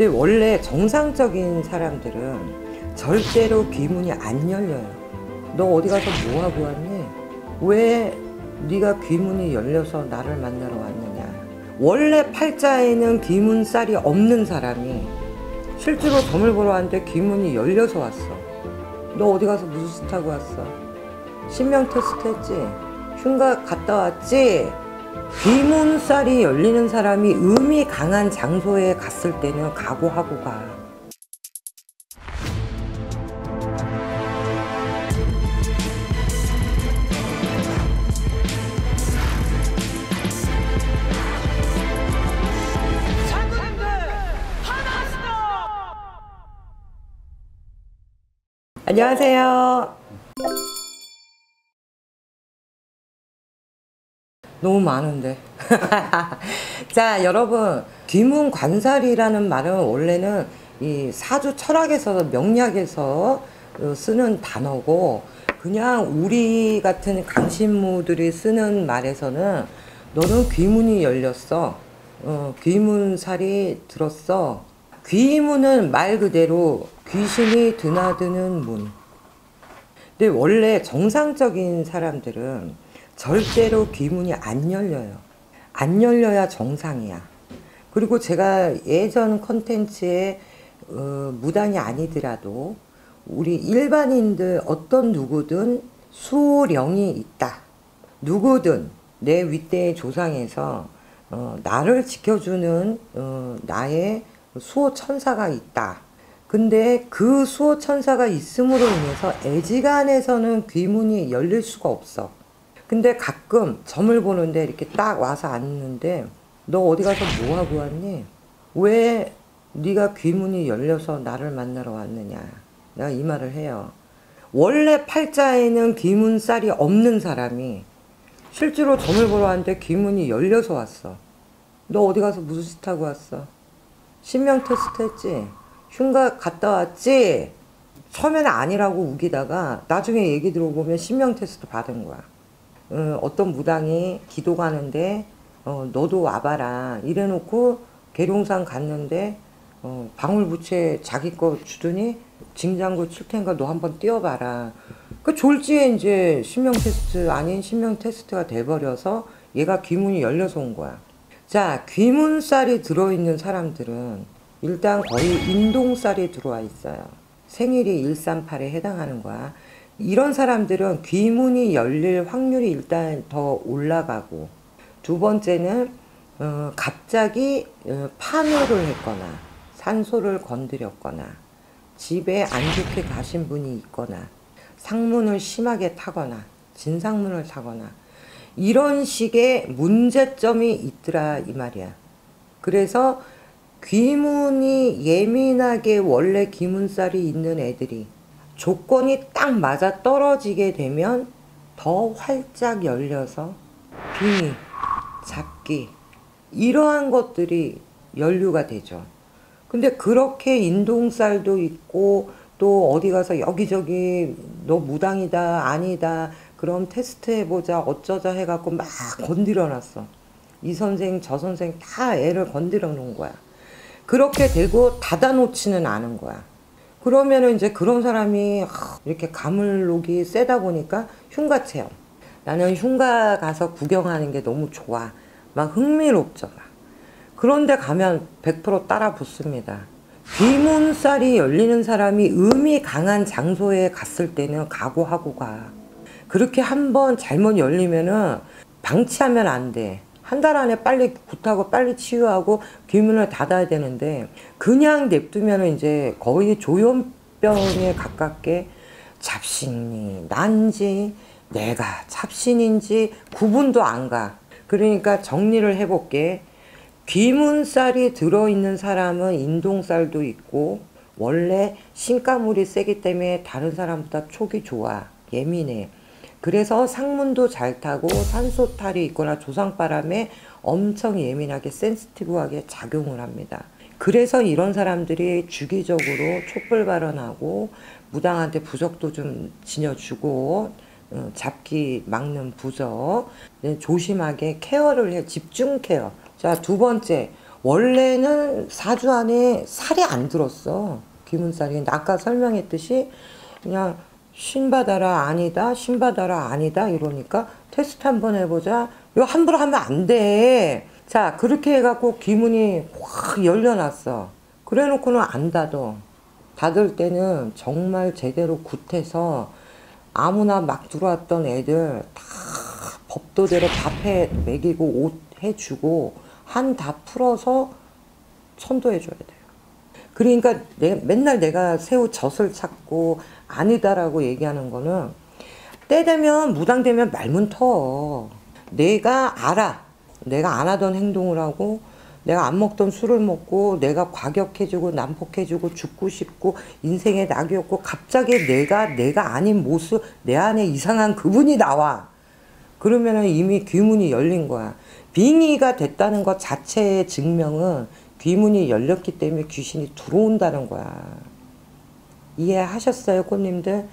근데 원래 정상적인 사람들은 절대로 귀문이 안 열려요. 너 어디 가서 뭐 하고 왔니? 왜 네가 귀문이 열려서 나를 만나러 왔느냐? 원래 팔자에는 귀문살이 없는 사람이 실제로 점을 보러 왔는데 귀문이 열려서 왔어. 너 어디 가서 무슨 짓 하고 왔어? 신명 테스트 했지? 흉가 갔다 왔지? 귀문살이 열리는 사람이 음이 강한 장소에 갔을 때는 각오하고 가. 안녕하세요. 너무 많은데. 자, 여러분, 귀문 관살이라는 말은 원래는 이 사주 철학에서 명리학에서 어, 쓰는 단어고 그냥 우리 같은 강신무들이 쓰는 말에서는 너는 귀문이 열렸어. 어, 귀문살이 들었어. 귀문은 말 그대로 귀신이 드나드는 문. 근데 원래 정상적인 사람들은 절대로 귀문이 안 열려요. 안 열려야 정상이야. 그리고 제가 예전 컨텐츠에 어, 무당이 아니더라도 우리 일반인들 어떤 누구든 수령이 있다. 누구든 내 윗대의 조상에서 어, 나를 지켜주는 어, 나의 수호 천사가 있다. 근데 그 수호 천사가 있음으로 인해서 애지간해서는 귀문이 열릴 수가 없어. 근데 가끔 점을 보는데 이렇게 딱 와서 앉는데 너 어디 가서 뭐 하고 왔니? 왜 네가 귀문이 열려서 나를 만나러 왔느냐? 내가 이 말을 해요. 원래 팔자에는 귀문살이 없는 사람이 실제로 점을 보러 왔는데 귀문이 열려서 왔어. 너 어디 가서 무슨 짓 하고 왔어? 신명 테스트 했지? 흉가 갔다 왔지? 처음에는 아니라고 우기다가 나중에 얘기 들어보면 신명 테스트 받은 거야. 어, 어떤 무당이 기도 가는데 어, 너도 와봐라 이래놓고 계룡산 갔는데 어, 방울부채 자기 거 주더니 징장구 칠 테니까 너 한번 뛰어봐라. 그 졸지에 이제 신명 테스트 아닌 신명 테스트가 돼버려서 얘가 귀문이 열려서 온 거야. 자, 귀문살이 들어있는 사람들은 일단 거의 인동살이 들어와 있어요. 생일이 138에 해당하는 거야. 이런 사람들은 귀문이 열릴 확률이 일단 더 올라가고 두 번째는 어, 갑자기 어, 파묘를 했거나 산소를 건드렸거나 집에 안 좋게 가신 분이 있거나 상문을 심하게 타거나 진상문을 타거나 이런 식의 문제점이 있더라 이 말이야. 그래서 귀문이 예민하게 원래 귀문살이 있는 애들이 조건이 딱 맞아 떨어지게 되면 더 활짝 열려서 빙의, 잡기 이러한 것들이 연류가 되죠. 근데 그렇게 인동살도 있고 또 어디 가서 여기저기 너 무당이다 아니다 그럼 테스트 해보자 어쩌자 해갖고 막 건드려 놨어. 이 선생 저 선생 다 애를 건드려 놓은 거야. 그렇게 되고 닫아 놓지는 않은 거야. 그러면은 이제 그런 사람이 이렇게 가물록이 세다 보니까 흉가 체험. 나는 흉가 가서 구경하는 게 너무 좋아. 막 흥미롭죠. 그런데 가면 100% 따라 붙습니다. 귀문살이 열리는 사람이 음이 강한 장소에 갔을 때는 각오하고 가. 그렇게 한번 잘못 열리면은 방치하면 안 돼. 한 달 안에 빨리 굿하고 빨리 치유하고 귀문을 닫아야 되는데 그냥 냅두면 이제 거의 조현병에 가깝게 잡신이 난지 내가 잡신인지 구분도 안 가. 그러니까 정리를 해볼게. 귀문살이 들어있는 사람은 인동살도 있고 원래 신가물이 세기 때문에 다른 사람보다 촉이 좋아. 예민해. 그래서 상문도 잘 타고 산소탈이 있거나 조상바람에 엄청 예민하게 센스티브하게 작용을 합니다. 그래서 이런 사람들이 주기적으로 촛불 발언하고 무당한테 부적도 좀 지녀주고 어, 잡기 막는 부적 네, 조심하게 케어를 해 집중 케어 자 두 번째 원래는 4주 안에 살이 안 들었어. 귀문살이. 아까 설명했듯이 그냥 신받아라 아니다 신받아라 아니다 이러니까 테스트 한번 해보자 이거 함부로 하면 안 돼. 자 그렇게 해갖고 귀문이 확 열려놨어. 그래놓고는 안 닫어. 닫을 때는 정말 제대로 굿해서 아무나 막 들어왔던 애들 다 법도대로 밥해 먹이고 옷 해주고 한 다 풀어서 천도해줘야 돼요. 그러니까 내, 맨날 내가 새우 젖을 찾고 아니다라고 얘기하는 거는 때 되면 무당 되면 말문 터. 내가 알아. 내가 안 하던 행동을 하고 내가 안 먹던 술을 먹고 내가 과격해지고 난폭해지고 죽고 싶고 인생에 낙이 없고 갑자기 내가 내가 아닌 모습 내 안에 이상한 그분이 나와. 그러면은 이미 귀문이 열린 거야. 빙의가 됐다는 것 자체의 증명은 귀문이 열렸기 때문에 귀신이 들어온다는 거야. 이해하셨어요, 꽃님들?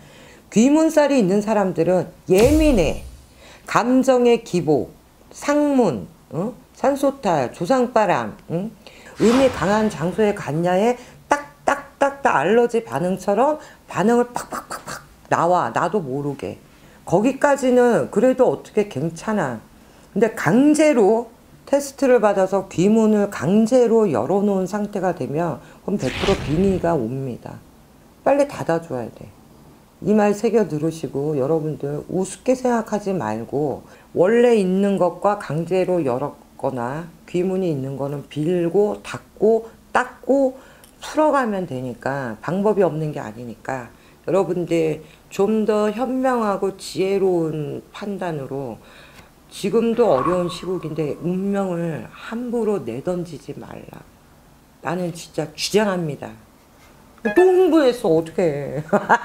귀문살이 있는 사람들은 예민해. 감정의 기복, 상문, 어? 산소탈, 조상바람, 응? 음이 강한 장소에 갔냐에 딱딱딱딱 알러지 반응처럼 반응을 팍팍팍팍 나와. 나도 모르게. 거기까지는 그래도 어떻게 괜찮아. 근데 강제로 테스트를 받아서 귀문을 강제로 열어놓은 상태가 되면 그럼 100% 빙의가 옵니다. 빨리 닫아줘야 돼. 이 말 새겨 들으시고 여러분들 우습게 생각하지 말고 원래 있는 것과 강제로 열었거나 귀문이 있는 거는 빌고 닫고 닦고 풀어가면 되니까 방법이 없는 게 아니니까 여러분들 좀 더 현명하고 지혜로운 판단으로 지금도 어려운 시국인데 운명을 함부로 내던지지 말라. 나는 진짜 주장합니다. 또 흥분했어 어떡해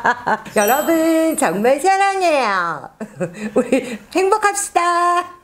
여러분 정말 사랑해요 우리 행복합시다